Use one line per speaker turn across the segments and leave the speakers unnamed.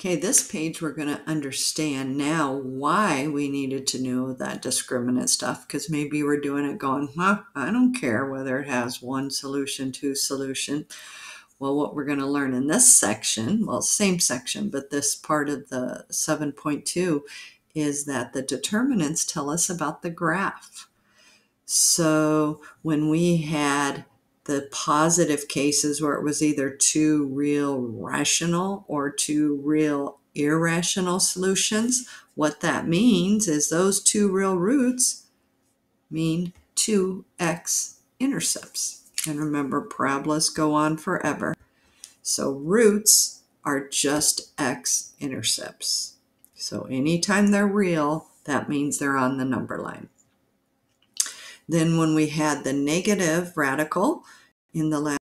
Okay, this page we're going to understand now why we needed to know that discriminant stuff because maybe we're doing it going, huh, I don't care whether it has one solution, two solution. Well, what we're going to learn in this section, well, same section, but this part of the 7.2 is that the determinants tell us about the graph. So when we had the positive cases where it was either two real rational or two real irrational solutions, what that means is those two real roots mean two x intercepts. And remember, parabolas go on forever. So roots are just x intercepts. So anytime they're real, that means they're on the number line. Then when we had the negative radical in the last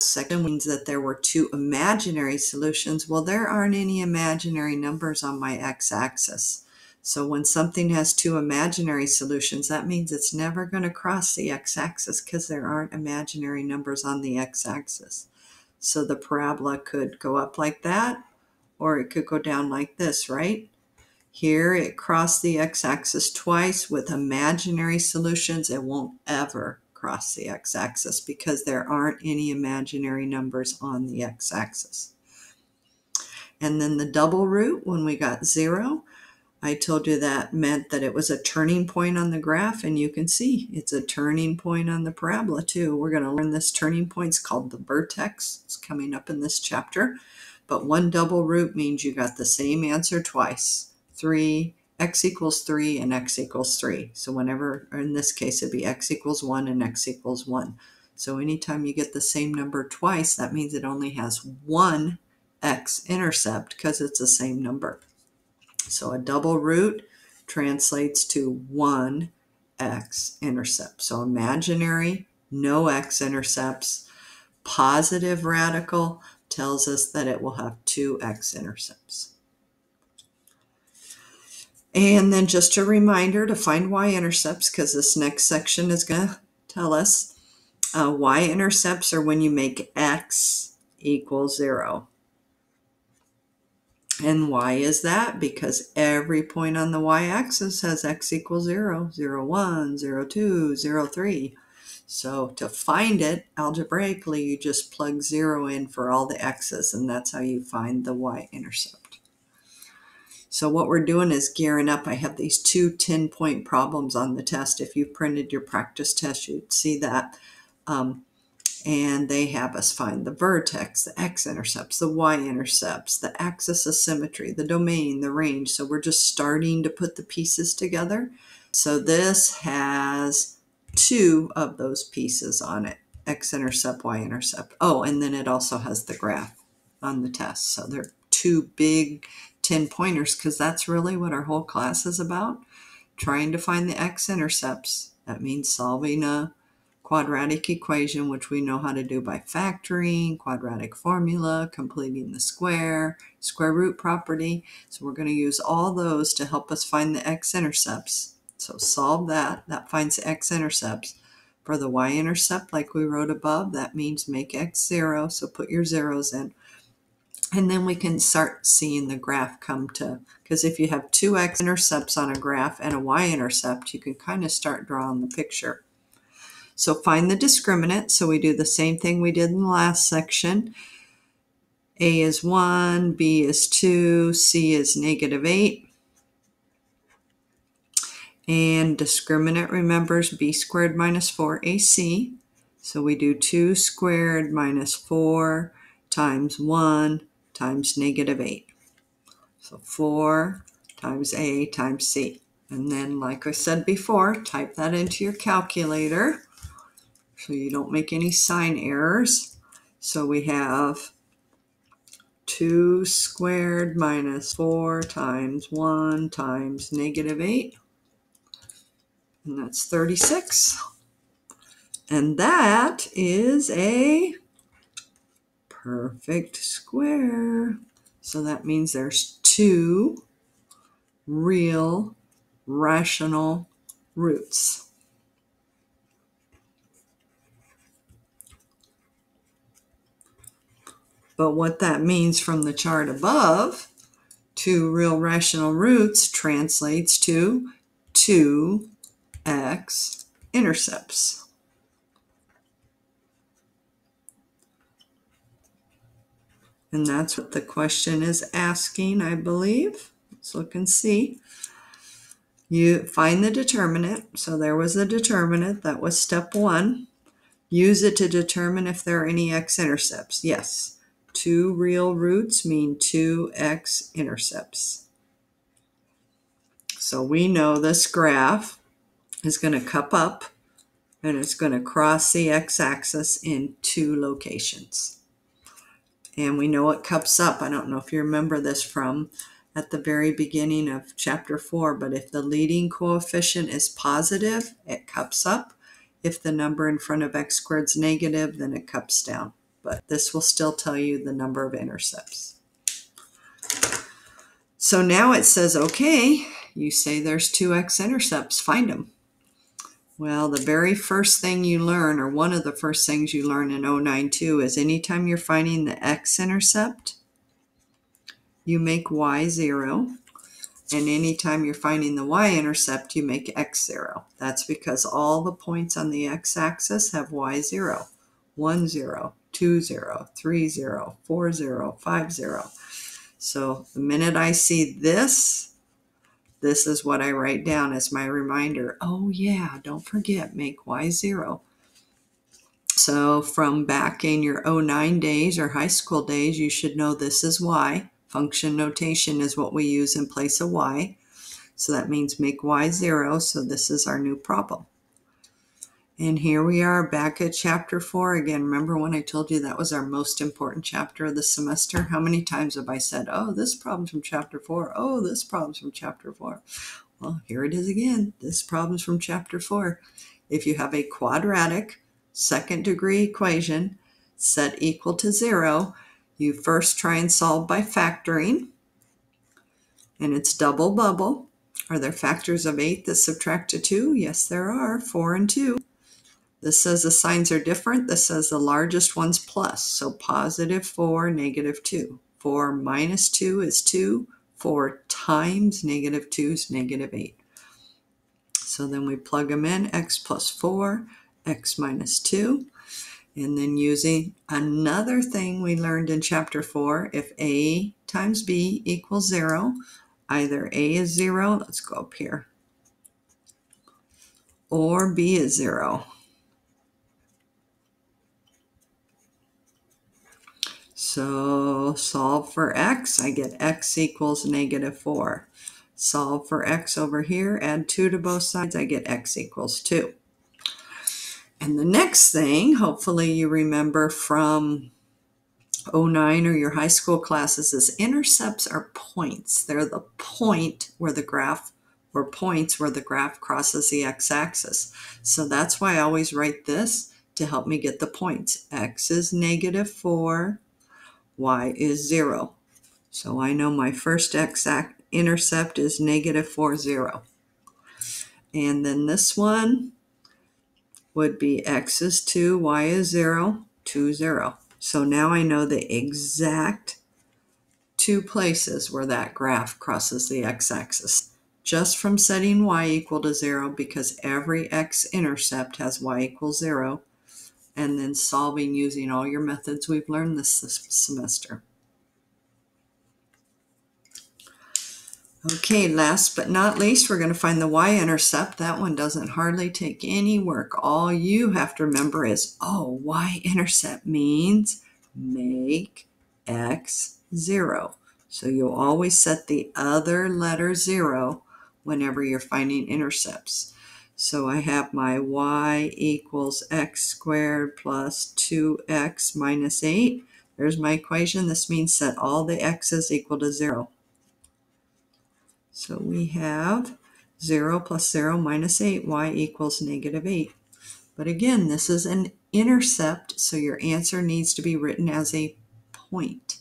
section means that there were two imaginary solutions. Well, there aren't any imaginary numbers on my x-axis. So when something has two imaginary solutions, that means it's never going to cross the x-axis because there aren't imaginary numbers on the x-axis. So the parabola could go up like that, or it could go down like this, right? Here it crossed the x-axis twice with imaginary solutions. It won't ever cross the x-axis because there aren't any imaginary numbers on the x-axis. And then the double root, when we got zero, I told you that meant that it was a turning point on the graph, and you can see it's a turning point on the parabola too. We're going to learn this turning point. It's called the vertex. It's coming up in this chapter. But one double root means you got the same answer twice. 3, x equals 3, and x equals 3. So whenever, in this case, it'd be x equals 1 and x equals 1. So anytime you get the same number twice, that means it only has one x intercept because it's the same number. So a double root translates to one x intercept. So imaginary, no x intercepts. Positive radical tells us that it will have two x intercepts. And then just a reminder to find y-intercepts because this next section is going to tell us uh, y-intercepts are when you make x equals 0. And why is that? Because every point on the y-axis has x equals 0, 0, 1, 0, 2, 0, 3. So to find it algebraically, you just plug 0 in for all the x's, and that's how you find the y-intercept. So what we're doing is gearing up. I have these two 10-point problems on the test. If you printed your practice test, you'd see that. Um, and they have us find the vertex, the x-intercepts, the y-intercepts, the axis of symmetry, the domain, the range. So we're just starting to put the pieces together. So this has two of those pieces on it, x-intercept, y-intercept. Oh, and then it also has the graph on the test. So they're two big 10 pointers because that's really what our whole class is about, trying to find the x-intercepts. That means solving a quadratic equation, which we know how to do by factoring, quadratic formula, completing the square, square root property. So we're going to use all those to help us find the x-intercepts. So solve that. That finds the x-intercepts. For the y-intercept, like we wrote above, that means make x 0. So put your zeros in. And then we can start seeing the graph come to, because if you have two x-intercepts on a graph and a y-intercept, you can kind of start drawing the picture. So find the discriminant. So we do the same thing we did in the last section. A is 1, B is 2, C is negative 8. And discriminant remembers b squared minus 4ac. So we do 2 squared minus 4 times 1 times negative 8. So 4 times a times c. And then, like I said before, type that into your calculator so you don't make any sign errors. So we have 2 squared minus 4 times 1 times negative 8. And that's 36. And that is a perfect square. So that means there's two real rational roots. But what that means from the chart above, two real rational roots translates to 2x intercepts. And that's what the question is asking, I believe. Let's look and see. You find the determinant. So there was a determinant. That was step one. Use it to determine if there are any x-intercepts. Yes, two real roots mean two x-intercepts. So we know this graph is going to cup up and it's going to cross the x-axis in two locations. And we know it cups up. I don't know if you remember this from at the very beginning of chapter 4, but if the leading coefficient is positive, it cups up. If the number in front of x squared is negative, then it cups down. But this will still tell you the number of intercepts. So now it says, okay, you say there's two x-intercepts, find them. Well, the very first thing you learn, or one of the first things you learn in 092 is anytime you're finding the x-intercept, you make y 0. And anytime you're finding the y-intercept, you make x 0. That's because all the points on the x-axis have y 0. 1, 0, 2, 0, 3, 0, 4, 0, 5, 0. So the minute I see this, this is what I write down as my reminder. Oh yeah, don't forget, make y 0. So from back in your 09 days or high school days, you should know this is y. Function notation is what we use in place of y. So that means make y 0. So this is our new problem. And here we are back at chapter 4 again. Remember when I told you that was our most important chapter of the semester? How many times have I said, oh, this problem's from chapter 4. Oh, this problem's from chapter 4. Well, here it is again. This problem's from chapter 4. If you have a quadratic second degree equation set equal to 0, you first try and solve by factoring, and it's double bubble. Are there factors of 8 that subtract to 2? Yes, there are, 4 and 2. This says the signs are different. This says the largest one's plus, so positive 4, negative 2. 4 minus 2 is 2. 4 times negative 2 is negative 8. So then we plug them in, x plus 4, x minus 2. And then using another thing we learned in chapter 4, if A times B equals 0, either A is 0, let's go up here, or B is 0. So solve for x, I get x equals negative 4. Solve for x over here, add 2 to both sides, I get x equals 2. And the next thing, hopefully you remember from 09 or your high school classes, is intercepts are points. They're the point where the graph, or points where the graph crosses the x-axis. So that's why I always write this to help me get the points. x is negative 4, y is 0. So I know my first x-intercept is negative 4, 0. And then this one, would be x is 2, y is 0, 2, 0. So now I know the exact two places where that graph crosses the x-axis just from setting y equal to 0 because every x-intercept has y equals 0 and then solving using all your methods we've learned this semester. Okay, last but not least, we're going to find the y-intercept. That one doesn't hardly take any work. All you have to remember is, oh, y-intercept means make x 0. So you'll always set the other letter 0 whenever you're finding intercepts. So I have my y equals x squared plus 2x minus 8. There's my equation. This means set all the x's equal to 0. So we have 0 plus 0 minus 8, y equals negative 8. But again, this is an intercept, so your answer needs to be written as a point.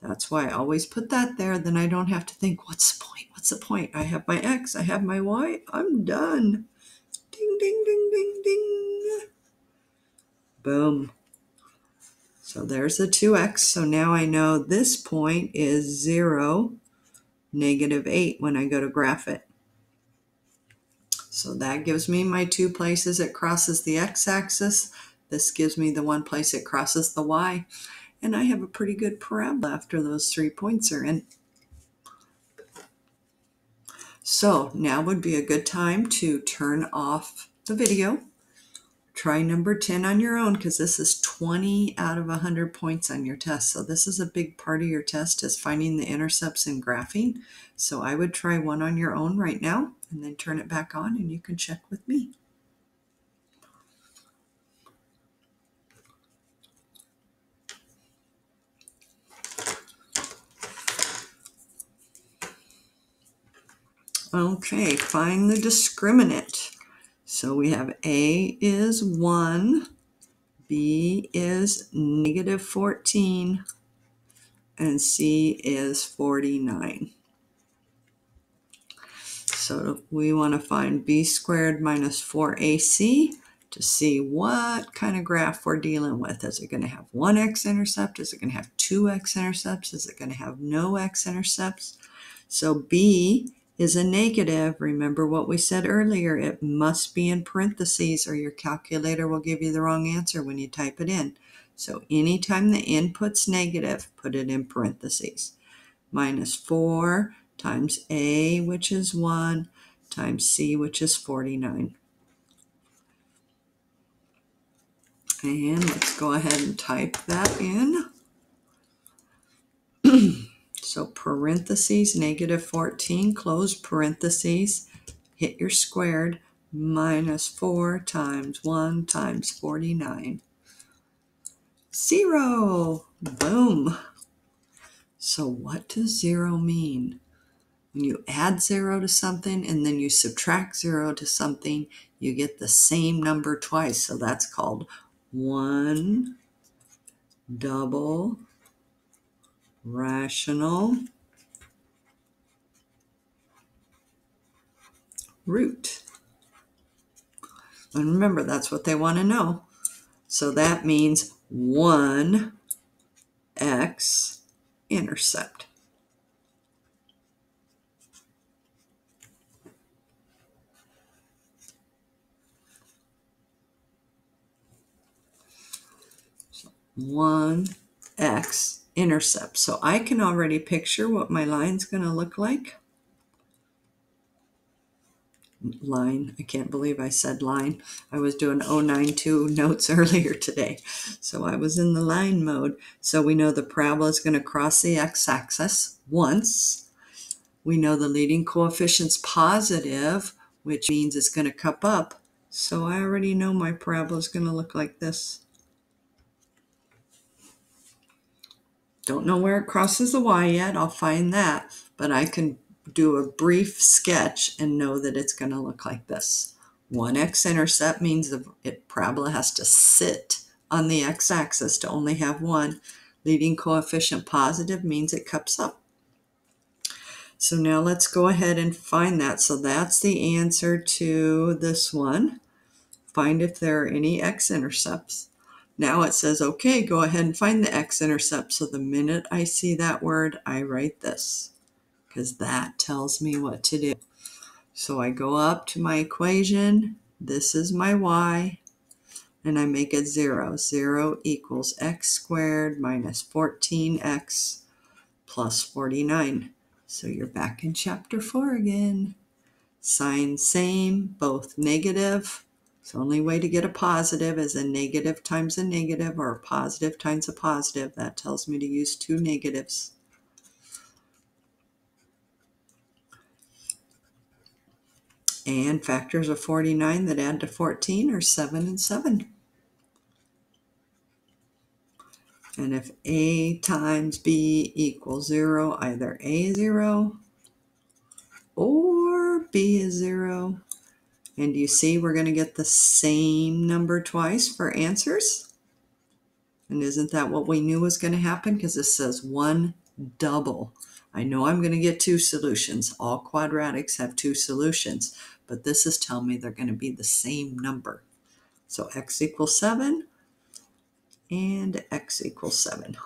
That's why I always put that there. Then I don't have to think, what's the point? What's the point? I have my x, I have my y, I'm done. Ding, ding, ding, ding, ding. Boom. So there's the 2x. So now I know this point is 0, negative 8 when I go to graph it. So that gives me my two places it crosses the x-axis. This gives me the one place it crosses the y. And I have a pretty good parabola after those three points are in. So now would be a good time to turn off the video. Try number 10 on your own because this is 20 out of 100 points on your test. So this is a big part of your test is finding the intercepts and graphing. So I would try one on your own right now and then turn it back on and you can check with me. Okay, find the discriminant. So we have A is 1, B is negative 14, and C is 49. So we want to find B squared minus 4AC to see what kind of graph we're dealing with. Is it going to have one x-intercept? Is it going to have two x-intercepts? Is it going to have no x-intercepts? So B is a negative, remember what we said earlier, it must be in parentheses or your calculator will give you the wrong answer when you type it in. So anytime the input's negative, put it in parentheses. Minus 4 times A, which is 1, times C, which is 49. And let's go ahead and type that in. So parentheses, negative 14, close parentheses, hit your squared, minus 4 times 1 times 49. Zero! Boom! So what does zero mean? When you add zero to something and then you subtract zero to something, you get the same number twice. So that's called one double rational root. And remember, that's what they want to know. So that means 1 x intercept. So 1 x intercept. So I can already picture what my line's going to look like. Line, I can't believe I said line. I was doing 092 notes earlier today. So I was in the line mode. So we know the parabola is going to cross the x-axis once. We know the leading coefficient's positive, which means it's going to cup up. So I already know my parabola is going to look like this. Don't know where it crosses the Y yet. I'll find that. But I can do a brief sketch and know that it's going to look like this. 1x intercept means it parabola has to sit on the x-axis to only have one. Leading coefficient positive means it cups up. So now let's go ahead and find that. So that's the answer to this one. Find if there are any x-intercepts. Now it says, okay, go ahead and find the x-intercept. So the minute I see that word, I write this because that tells me what to do. So I go up to my equation. This is my y. And I make it 0. 0 equals x squared minus 14x plus 49. So you're back in chapter 4 again. Sign same, both negative. So only way to get a positive is a negative times a negative or a positive times a positive. That tells me to use two negatives. And factors of 49 that add to 14 are 7 and 7. And if A times B equals 0, either A is 0 or B is 0. And you see we're going to get the same number twice for answers? And isn't that what we knew was going to happen? Because it says one double. I know I'm going to get two solutions. All quadratics have two solutions, but this is telling me they're going to be the same number. So x equals 7, and x equals 7.